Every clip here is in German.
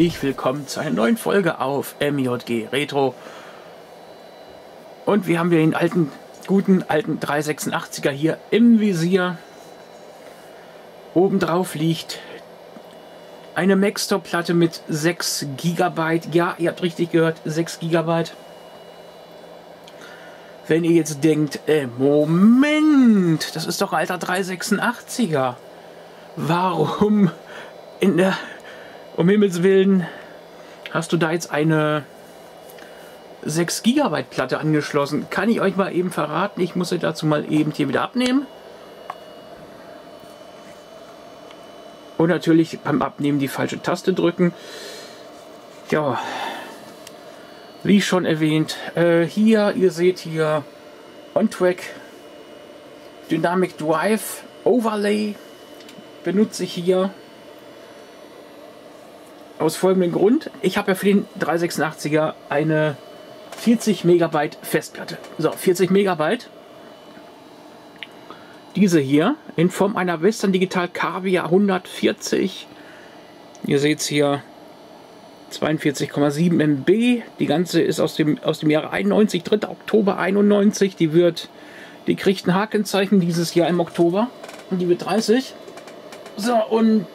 herzlich willkommen zu einer neuen Folge auf MJG Retro. Und wir haben den alten, guten alten 386er hier im Visier. Obendrauf liegt eine Maxtor-Platte mit 6 GB. Ja, ihr habt richtig gehört, 6 GB. Wenn ihr jetzt denkt, äh, Moment, das ist doch alter 386er. Warum in der um Himmels Willen hast du da jetzt eine 6 GB Platte angeschlossen. Kann ich euch mal eben verraten. Ich muss sie dazu mal eben hier wieder abnehmen. Und natürlich beim Abnehmen die falsche Taste drücken. Ja, wie schon erwähnt, äh, hier, ihr seht hier On-Track Dynamic Drive Overlay benutze ich hier aus folgendem Grund. Ich habe ja für den 386er eine 40 Megabyte Festplatte. So, 40 Megabyte. Diese hier in Form einer Western Digital Caviar 140. Ihr seht es hier 42,7 MB. Die ganze ist aus dem, aus dem Jahre 91, 3. Oktober 91. Die wird, die kriegt ein Hakenzeichen dieses Jahr im Oktober. Und die wird 30. So, und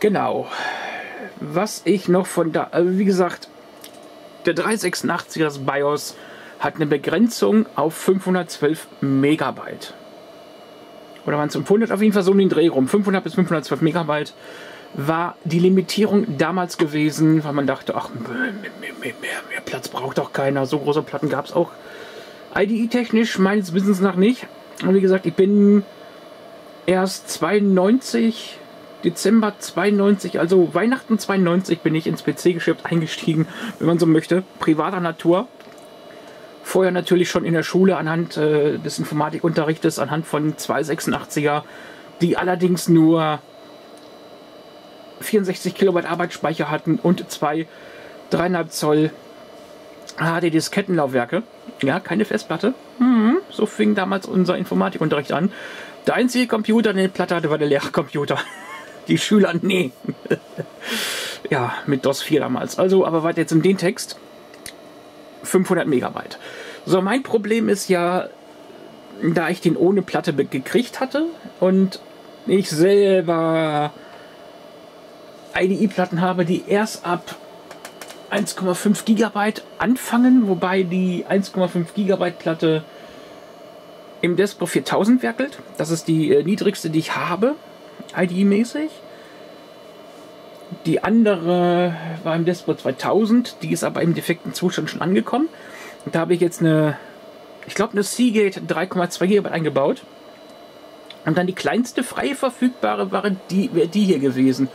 Genau. Was ich noch von da, also wie gesagt, der 386er, das BIOS, hat eine Begrenzung auf 512 Megabyte. Oder waren es 500 auf jeden Fall so um den Dreh rum. 500 bis 512 Megabyte war die Limitierung damals gewesen, weil man dachte, ach, mehr, mehr, mehr Platz braucht doch keiner. So große Platten gab es auch IDE-technisch meines Wissens nach nicht. Und wie gesagt, ich bin erst 92 Dezember 92, also Weihnachten 92, bin ich ins PC-Geschäft eingestiegen, wenn man so möchte, privater Natur. Vorher natürlich schon in der Schule anhand äh, des Informatikunterrichtes, anhand von 286er, die allerdings nur 64 Kilobyte Arbeitsspeicher hatten und zwei 3,5 Zoll HD-Diskettenlaufwerke. Ja, keine Festplatte. Mhm, so fing damals unser Informatikunterricht an. Der einzige Computer, den die Platte hatte, war der Lehrercomputer die Schüler, nee. ja, mit DOS 4 damals. Also, aber weiter jetzt in den Text. 500 Megabyte. So, mein Problem ist ja, da ich den ohne Platte gekriegt hatte und ich selber IDE-Platten habe, die erst ab 1,5 Gigabyte anfangen, wobei die 1,5 Gigabyte Platte im Despro 4000 werkelt. Das ist die äh, niedrigste, die ich habe. ID-mäßig. Die andere war im Despro 2000, die ist aber im defekten Zustand schon angekommen. Und da habe ich jetzt eine, ich glaube, eine Seagate 3,2 GB eingebaut. Und dann die kleinste freie verfügbare war die, wäre die hier gewesen.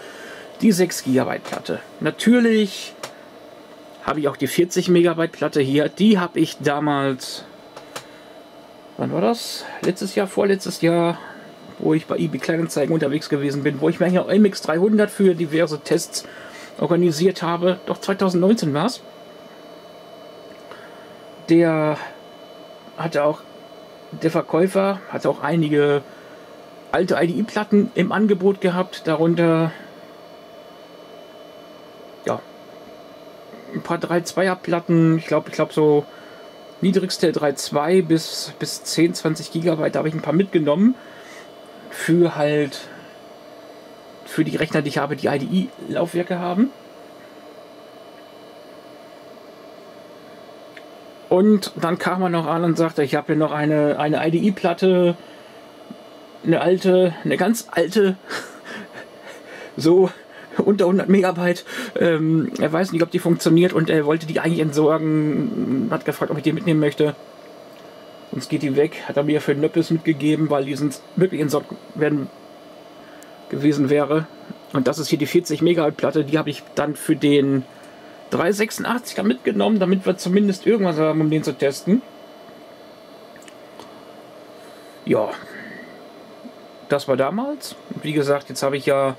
Die 6 GB Platte. Natürlich habe ich auch die 40 Megabyte Platte hier. Die habe ich damals, wann war das? Letztes Jahr, vorletztes Jahr wo ich bei eBay Kleinanzeigen unterwegs gewesen bin, wo ich mir hier MX300 für diverse Tests organisiert habe. Doch 2019 war es. Der hatte auch, der Verkäufer hatte auch einige alte IDE-Platten im Angebot gehabt, darunter ja ein paar 3.2er Platten, ich glaube, ich glaube so niedrigste 3.2 bis, bis 10, 20 Gigabyte, da habe ich ein paar mitgenommen für halt für die Rechner, die ich habe, die IDE-Laufwerke haben. Und dann kam er noch an und sagte, ich habe hier noch eine, eine IDE-Platte, eine alte, eine ganz alte, so unter 100 Megabyte. Ähm, er weiß nicht, ob die funktioniert und er wollte die eigentlich entsorgen, hat gefragt, ob ich die mitnehmen möchte. Sonst geht die weg. Hat er mir für Nöppes mitgegeben, weil die sind wirklich entsorgt werden gewesen wäre. Und das ist hier die 40 Megabyte Platte. Die habe ich dann für den 386er mitgenommen, damit wir zumindest irgendwas haben, um den zu testen. Ja. Das war damals. Wie gesagt, jetzt habe ich ja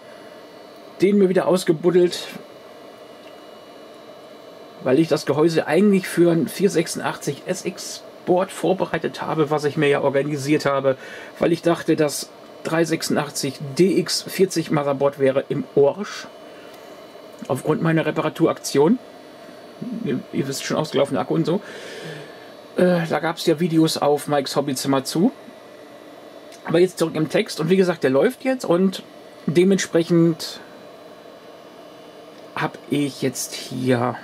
den mir wieder ausgebuddelt, weil ich das Gehäuse eigentlich für ein 486 SX Board vorbereitet habe, was ich mir ja organisiert habe, weil ich dachte, dass 386 DX40 Motherboard wäre im Orsch. Aufgrund meiner Reparaturaktion. Ihr, ihr wisst schon, ausgelaufen Akku und so. Äh, da gab es ja Videos auf Mikes Hobbyzimmer zu. Aber jetzt zurück im Text. Und wie gesagt, der läuft jetzt und dementsprechend habe ich jetzt hier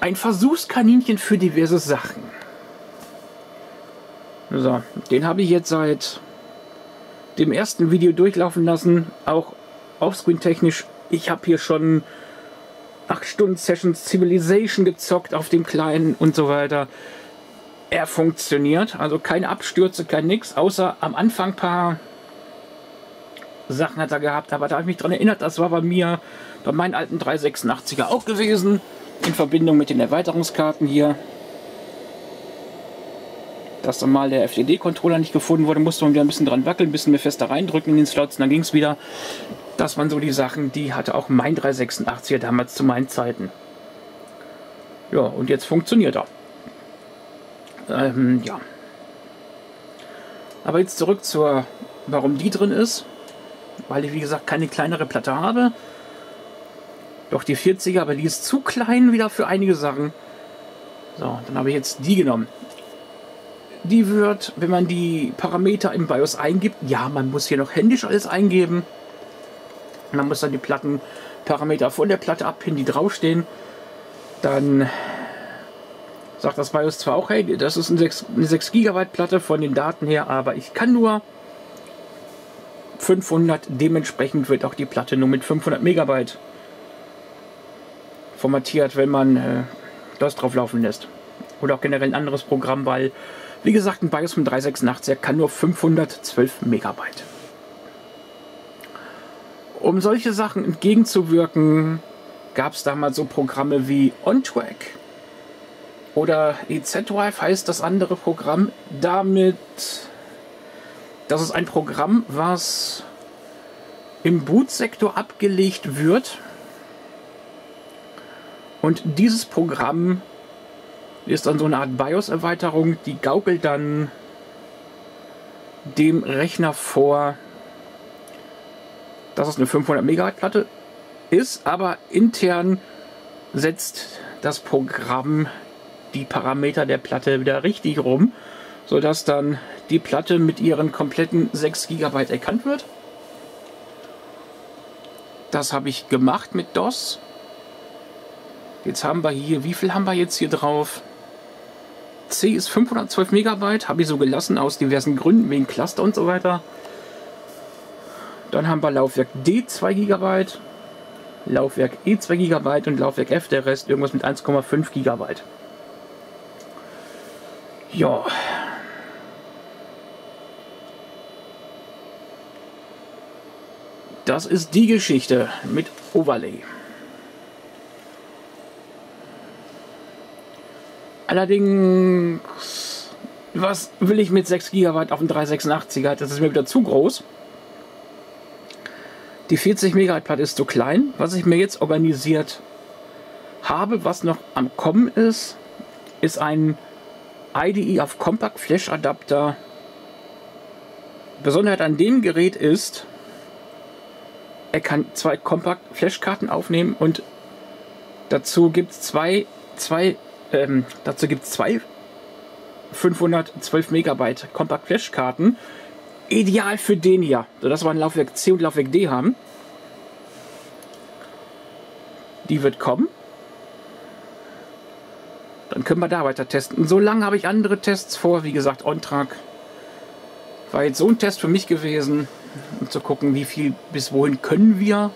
ein Versuchskaninchen für diverse Sachen. So, den habe ich jetzt seit dem ersten Video durchlaufen lassen, auch offscreen technisch. Ich habe hier schon 8 Stunden Sessions Civilization gezockt auf dem kleinen und so weiter. Er funktioniert, also keine Abstürze, kein nix, außer am Anfang paar Sachen hat er gehabt, aber da habe ich mich daran erinnert, das war bei mir bei meinen alten 386er auch gewesen, in Verbindung mit den Erweiterungskarten hier. Dass dann mal der FDD-Controller nicht gefunden wurde, musste man wieder ein bisschen dran wackeln, ein bisschen mehr fester reindrücken in den Slots und dann ging es wieder. Das waren so die Sachen, die hatte auch mein 386er damals zu meinen Zeiten. Ja, und jetzt funktioniert er. Ähm, ja. Aber jetzt zurück zur, warum die drin ist weil ich wie gesagt keine kleinere Platte habe. Doch die 40er, aber die ist zu klein wieder für einige Sachen. So, dann habe ich jetzt die genommen. Die wird, wenn man die Parameter im BIOS eingibt, ja, man muss hier noch händisch alles eingeben. Man muss dann die Plattenparameter von der Platte abpinnen, die draufstehen. Dann sagt das BIOS zwar auch, hey, das ist eine 6, eine 6 GB Platte von den Daten her, aber ich kann nur 500. Dementsprechend wird auch die Platte nur mit 500 Megabyte formatiert, wenn man äh, das drauf laufen lässt. Oder auch generell ein anderes Programm, weil, wie gesagt, ein BIOS vom 386er kann nur 512 Megabyte. Um solche Sachen entgegenzuwirken, gab es damals so Programme wie OnTrack oder EZ-Drive heißt das andere Programm. Damit das ist ein Programm, was im Bootsektor abgelegt wird. Und dieses Programm ist dann so eine Art BIOS-Erweiterung, die gaukelt dann dem Rechner vor, dass es eine 500 Megabyte Platte ist, aber intern setzt das Programm die Parameter der Platte wieder richtig rum, sodass dann die Platte mit ihren kompletten 6 GB erkannt wird. Das habe ich gemacht mit DOS. Jetzt haben wir hier, wie viel haben wir jetzt hier drauf? C ist 512 Megabyte, habe ich so gelassen aus diversen Gründen, wegen Cluster und so weiter. Dann haben wir Laufwerk D 2 GB, Laufwerk E 2 GB und Laufwerk F, der Rest irgendwas mit 1,5 GB. Ja, Das ist die Geschichte mit Overlay. Allerdings, was will ich mit 6 GB auf dem 386er? Das ist mir wieder zu groß. Die 40 MB Platte ist zu klein. Was ich mir jetzt organisiert habe, was noch am Kommen ist, ist ein IDE auf Compact Flash Adapter. Besonderheit an dem Gerät ist, er kann zwei Kompakt-Flashkarten aufnehmen und dazu gibt es zwei, zwei, ähm, dazu gibt zwei 512 Megabyte Kompakt-Flashkarten. Ideal für den hier, sodass wir ein Laufwerk C und Laufwerk D haben. Die wird kommen. Dann können wir da weiter testen. Solange habe ich andere Tests vor. Wie gesagt, OnTrack war jetzt so ein Test für mich gewesen um zu gucken, wie viel bis wohin können wir.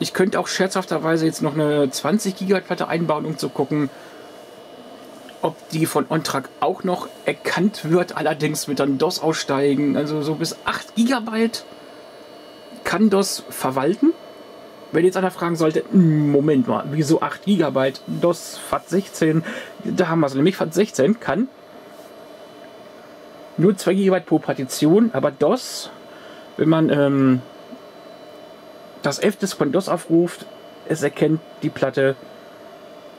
Ich könnte auch scherzhafterweise jetzt noch eine 20 GB Platte einbauen, um zu gucken, ob die von OnTrack auch noch erkannt wird. Allerdings wird dann DOS aussteigen. Also so bis 8 GB kann DOS verwalten. Wenn jetzt einer fragen sollte, Moment mal, wieso 8 GB? DOS FAT16, da haben wir es nämlich, FAT16 kann nur 2 GB pro Partition, aber DOS wenn man ähm, das F-Disk von DOS aufruft, es erkennt die Platte,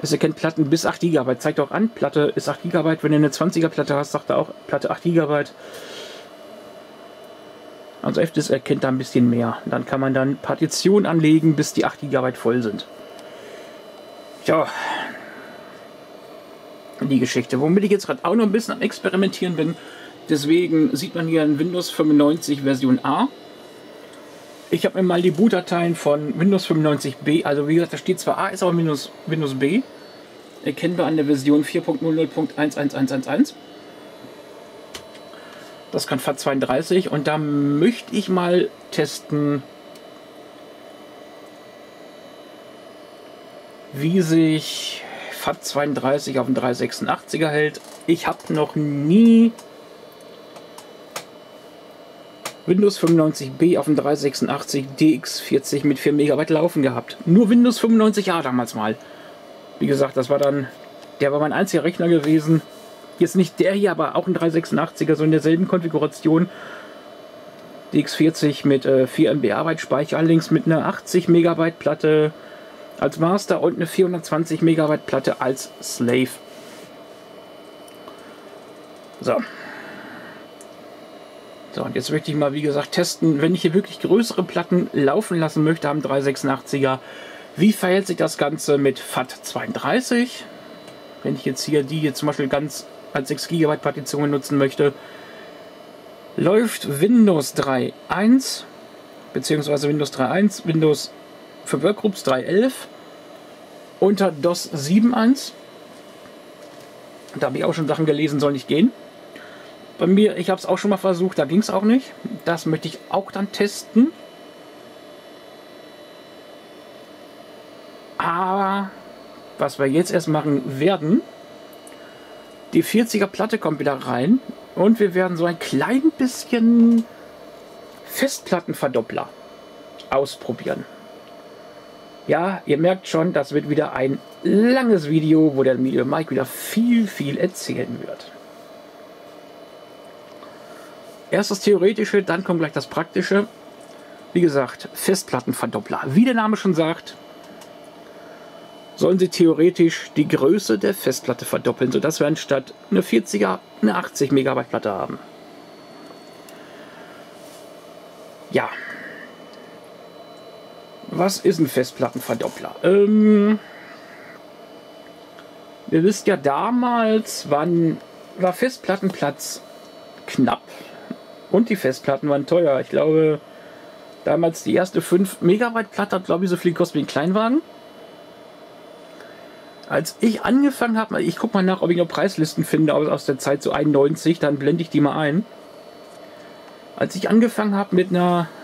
Es erkennt Platten bis 8 GB. Zeigt auch an, Platte ist 8 GB. Wenn du eine 20er Platte hast, sagt er auch Platte 8 GB. Also FDIS erkennt da ein bisschen mehr. Dann kann man dann Partitionen anlegen, bis die 8 GB voll sind. Ja. Die Geschichte. Womit ich jetzt gerade auch noch ein bisschen am Experimentieren bin. Deswegen sieht man hier in Windows 95 Version A. Ich habe mir mal die Bootdateien von Windows 95b, also wie gesagt, da steht zwar A, ist aber Windows, Windows B. Erkennbar an der Version 4.00.11111. Das kann FAT32 und da möchte ich mal testen, wie sich FAT32 auf dem 386er hält. Ich habe noch nie Windows 95b auf dem 386 DX40 mit 4 MB laufen gehabt. Nur Windows 95a damals mal. Wie gesagt, das war dann, der war mein einziger Rechner gewesen. Jetzt nicht der hier, aber auch ein 386er, so in derselben Konfiguration. DX40 mit äh, 4 MB Arbeitsspeicher, allerdings mit einer 80 MB Platte als Master und eine 420 MB Platte als Slave. So. So, und jetzt möchte ich mal, wie gesagt, testen, wenn ich hier wirklich größere Platten laufen lassen möchte am 386er, wie verhält sich das Ganze mit FAT32? Wenn ich jetzt hier die hier zum Beispiel ganz als 6 GB Partition nutzen möchte, läuft Windows 3.1 beziehungsweise Windows 3.1, Windows für Workgroups 3.11 unter DOS 7.1. Da habe ich auch schon Sachen gelesen, soll nicht gehen. Bei mir, ich habe es auch schon mal versucht, da ging es auch nicht. Das möchte ich auch dann testen. Aber was wir jetzt erst machen werden, die 40er Platte kommt wieder rein und wir werden so ein klein bisschen Festplattenverdoppler ausprobieren. Ja, ihr merkt schon, das wird wieder ein langes Video, wo der Mike wieder viel, viel erzählen wird. Erst das Theoretische, dann kommt gleich das Praktische. Wie gesagt, Festplattenverdoppler. Wie der Name schon sagt, sollen sie theoretisch die Größe der Festplatte verdoppeln, sodass wir anstatt eine 40er eine 80 Megabyte Platte haben. Ja. Was ist ein Festplattenverdoppler? Ähm, ihr wisst ja damals, wann war Festplattenplatz knapp. Und die Festplatten waren teuer. Ich glaube, damals die erste 5 Megabyte Platte hat, glaube ich, so viel gekostet wie ein Kleinwagen. Als ich angefangen habe, ich gucke mal nach, ob ich noch Preislisten finde aus der Zeit so 91, dann blende ich die mal ein. Als ich angefangen habe mit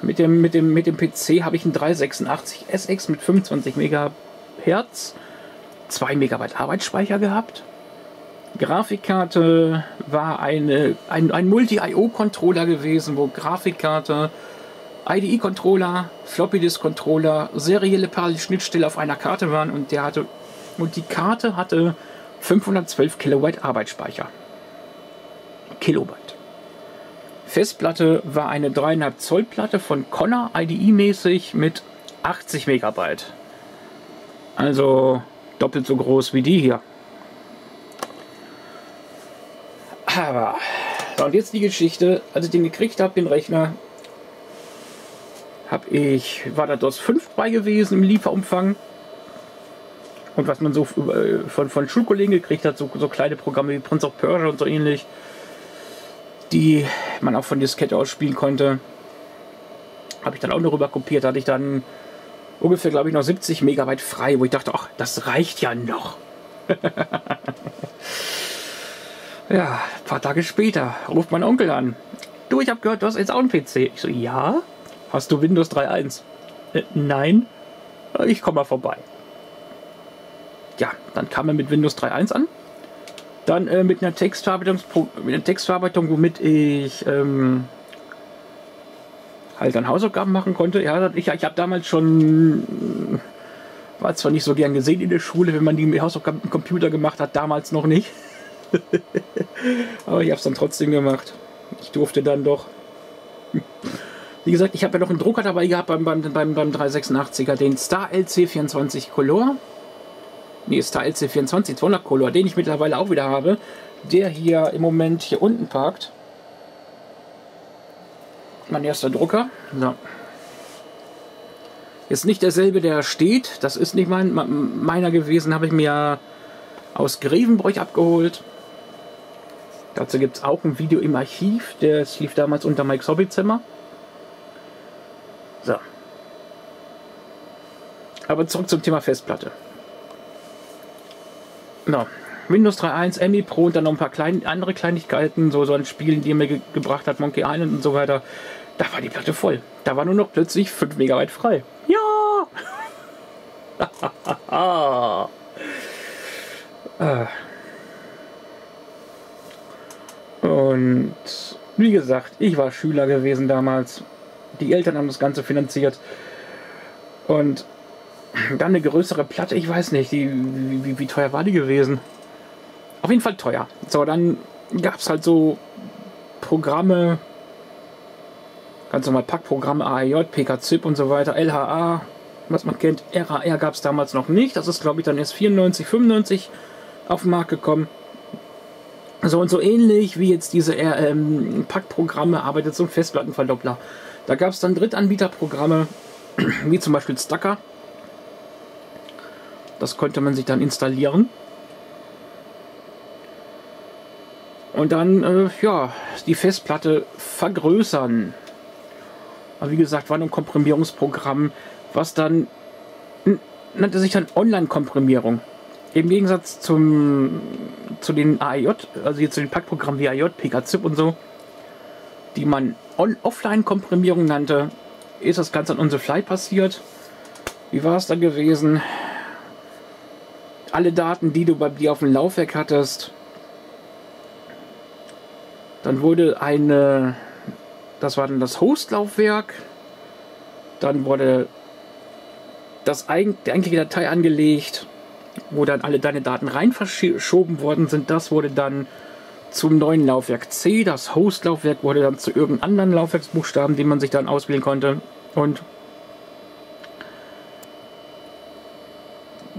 mit dem mit dem mit dem PC, habe ich einen 386 SX mit 25 Megahertz, 2 Megabyte Arbeitsspeicher gehabt. Grafikkarte war eine, ein, ein Multi-IO-Controller gewesen, wo Grafikkarte, IDE-Controller, Floppy-Disk-Controller, serielle Parallelschnittstelle auf einer Karte waren und der hatte und die Karte hatte 512 Kilobyte Arbeitsspeicher. Kilobyte. Festplatte war eine 3,5 Zoll Platte von Connor IDE-mäßig mit 80 Megabyte. Also doppelt so groß wie die hier. Aber, und jetzt die Geschichte, als ich den gekriegt habe, den Rechner, habe ich, war da DOS 5 bei gewesen im Lieferumfang. Und was man so äh, von, von Schulkollegen gekriegt hat, so, so kleine Programme wie Prince of Persia und so ähnlich, die man auch von Diskette aus spielen konnte, habe ich dann auch noch rüber kopiert. Da hatte ich dann ungefähr, glaube ich, noch 70 Megabyte frei, wo ich dachte, ach, das reicht ja noch. Ja, ein paar Tage später ruft mein Onkel an. Du, ich habe gehört, du hast jetzt auch einen PC. Ich so, ja. Hast du Windows 3.1? Äh, nein. Ich komme mal vorbei. Ja, dann kam er mit Windows 3.1 an. Dann äh, mit, einer Textverarbeitung, mit einer Textverarbeitung, womit ich ähm, halt dann Hausaufgaben machen konnte. Ja, ich, ich habe damals schon, war zwar nicht so gern gesehen in der Schule, wenn man die Hausaufgaben im Computer gemacht hat, damals noch nicht. Aber ich habe es dann trotzdem gemacht. Ich durfte dann doch. Wie gesagt, ich habe ja noch einen Drucker dabei gehabt beim, beim, beim, beim 386er, den Star LC24 Color. nee, Star LC24 200 Color, den ich mittlerweile auch wieder habe, der hier im Moment hier unten parkt. Mein erster Drucker. So. Ist nicht derselbe, der steht. Das ist nicht mein, meiner gewesen. Habe ich mir aus Grevenbroich abgeholt. Dazu gibt es auch ein Video im Archiv. Der lief damals unter Mike's Hobbyzimmer. So. Aber zurück zum Thema Festplatte. No. Windows 3.1, EMI Pro und dann noch ein paar klein, andere Kleinigkeiten, so, so ein Spiel, die er mir ge gebracht hat, Monkey Island und so weiter. Da war die Platte voll. Da war nur noch plötzlich 5 Megabyte frei. Ja! Ah. Und wie gesagt, ich war Schüler gewesen damals. Die Eltern haben das Ganze finanziert. Und dann eine größere Platte, ich weiß nicht, die, wie, wie teuer war die gewesen? Auf jeden Fall teuer. So, dann gab es halt so Programme, ganz normal Packprogramme, AIJ, PKZIP und so weiter, LHA, was man kennt. RAR gab es damals noch nicht. Das ist, glaube ich, dann erst 94, 95 auf den Markt gekommen. So und so ähnlich wie jetzt diese ähm, Packprogramme arbeitet so ein Festplattenverdoppler. Da gab es dann Drittanbieterprogramme, wie zum Beispiel Stacker. Das konnte man sich dann installieren. Und dann, äh, ja, die Festplatte vergrößern. Aber wie gesagt, war ein Komprimierungsprogramm, was dann nannte sich dann Online-Komprimierung. Im Gegensatz zum, zu den AIJ, also jetzt zu den Packprogrammen wie AIJ, PKZip und so, die man Offline-Komprimierung nannte, ist das Ganze on the fly passiert. Wie war es da gewesen? Alle Daten, die du bei dir auf dem Laufwerk hattest, dann wurde eine, das war dann das Host-Laufwerk, dann wurde das, die eigentliche Datei angelegt, wo dann alle deine Daten rein verschoben worden sind. Das wurde dann zum neuen Laufwerk C. Das Host-Laufwerk wurde dann zu irgendeinem anderen Laufwerksbuchstaben, den man sich dann auswählen konnte. Und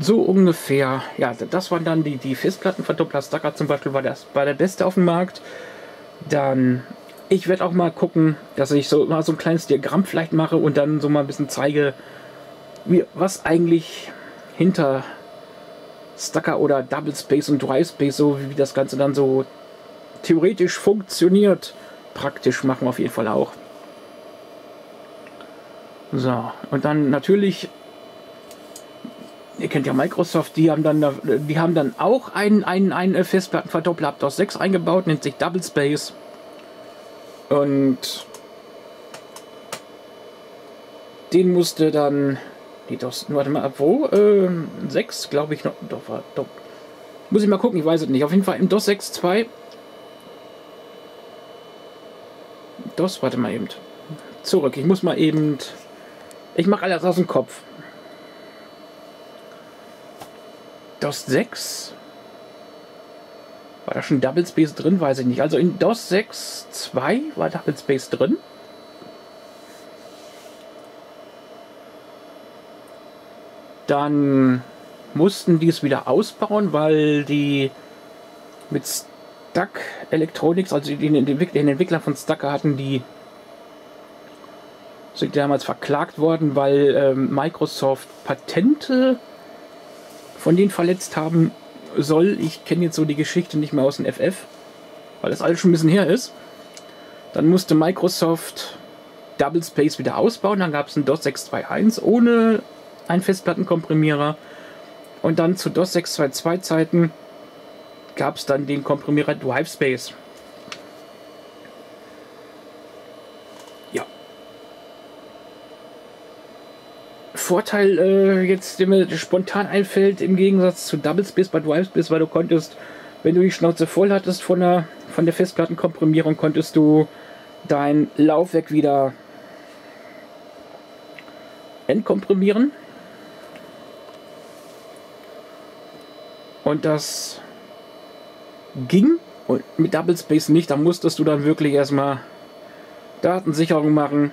so ungefähr, ja, das waren dann die, die Festplattenverdoppler. Stacker zum Beispiel war, das, war der beste auf dem Markt. Dann, ich werde auch mal gucken, dass ich so mal so ein kleines Diagramm vielleicht mache und dann so mal ein bisschen zeige, wie, was eigentlich hinter Stacker oder Double Space und Dry Space, so wie das Ganze dann so theoretisch funktioniert. Praktisch machen wir auf jeden Fall auch. So, und dann natürlich, ihr kennt ja Microsoft, die haben dann, die haben dann auch einen, einen, einen Festplattenverdoppler DOS 6 eingebaut, nennt sich Double Space. Und den musste dann die DOS, warte mal, wo? Ähm, 6, glaube ich noch. Doch, doch. Muss ich mal gucken, ich weiß es nicht. Auf jeden Fall im DOS 6.2. DOS, warte mal eben. Zurück, ich muss mal eben. Ich mache alles aus dem Kopf. DOS 6. War da schon Double Space drin? Weiß ich nicht. Also in DOS 6.2 war Double Space drin. Dann mussten die es wieder ausbauen, weil die mit Stuck Electronics, also den, Entwickler von Stucker hatten die sind damals verklagt worden, weil ähm, Microsoft Patente von denen verletzt haben soll. Ich kenne jetzt so die Geschichte nicht mehr aus dem FF, weil das alles schon ein bisschen her ist. Dann musste Microsoft Double Space wieder ausbauen. Dann gab es ein DOS 621 ohne ein Festplattenkomprimierer. Und dann zu DOS 622 Zeiten gab es dann den Komprimierer Drive Space. Ja. Vorteil äh, jetzt, der mir spontan einfällt, im Gegensatz zu Double Space bei Drive Space, weil du konntest, wenn du die Schnauze voll hattest von der, von der Festplattenkomprimierung, konntest du dein Laufwerk wieder entkomprimieren. Und das ging und mit Double Space nicht. Da musstest du dann wirklich erstmal Datensicherung machen.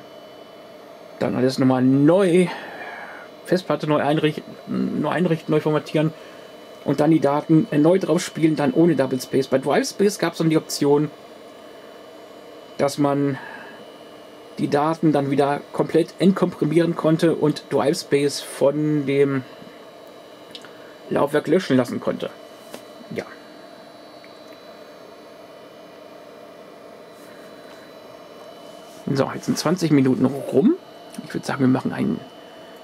Dann alles nochmal neu, Festplatte neu einrichten, neu einrichten, neu formatieren. und dann die Daten erneut drauf spielen, dann ohne Double Space. Bei Drive Space gab es dann die Option, dass man die Daten dann wieder komplett entkomprimieren konnte und Drive Space von dem Laufwerk löschen lassen konnte. Ja. So, jetzt sind 20 Minuten rum. Ich würde sagen, wir machen einen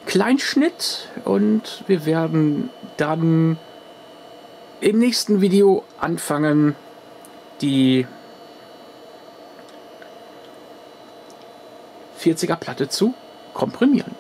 Kleinschnitt und wir werden dann im nächsten Video anfangen, die 40er Platte zu komprimieren.